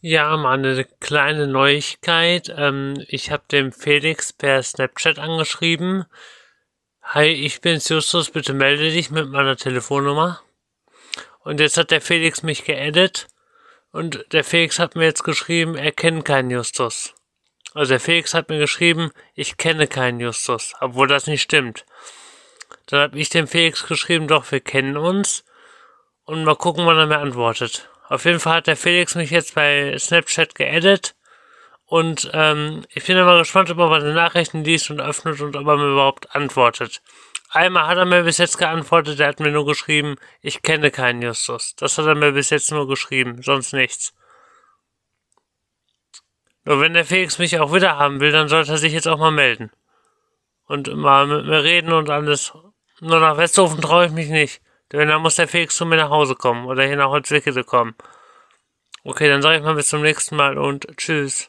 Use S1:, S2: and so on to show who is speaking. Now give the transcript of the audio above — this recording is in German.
S1: Ja, mal eine kleine Neuigkeit. Ähm, ich habe dem Felix per Snapchat angeschrieben. Hi, ich bin's Justus, bitte melde dich mit meiner Telefonnummer. Und jetzt hat der Felix mich geedit und der Felix hat mir jetzt geschrieben, er kennt keinen Justus. Also der Felix hat mir geschrieben, ich kenne keinen Justus, obwohl das nicht stimmt. Dann habe ich dem Felix geschrieben, doch, wir kennen uns. Und mal gucken, wann er mir antwortet. Auf jeden Fall hat der Felix mich jetzt bei Snapchat geedit. Und ähm, ich bin immer gespannt, ob er meine Nachrichten liest und öffnet und ob er mir überhaupt antwortet. Einmal hat er mir bis jetzt geantwortet, er hat mir nur geschrieben, ich kenne keinen Justus. Das hat er mir bis jetzt nur geschrieben, sonst nichts. Nur wenn der Felix mich auch wieder haben will, dann sollte er sich jetzt auch mal melden. Und mal mit mir reden und alles. Nur nach Westhofen traue ich mich nicht. Denn dann muss der Felix zu mir nach Hause kommen oder hier nach Holzwickede kommen. Okay, dann sage ich mal bis zum nächsten Mal und tschüss.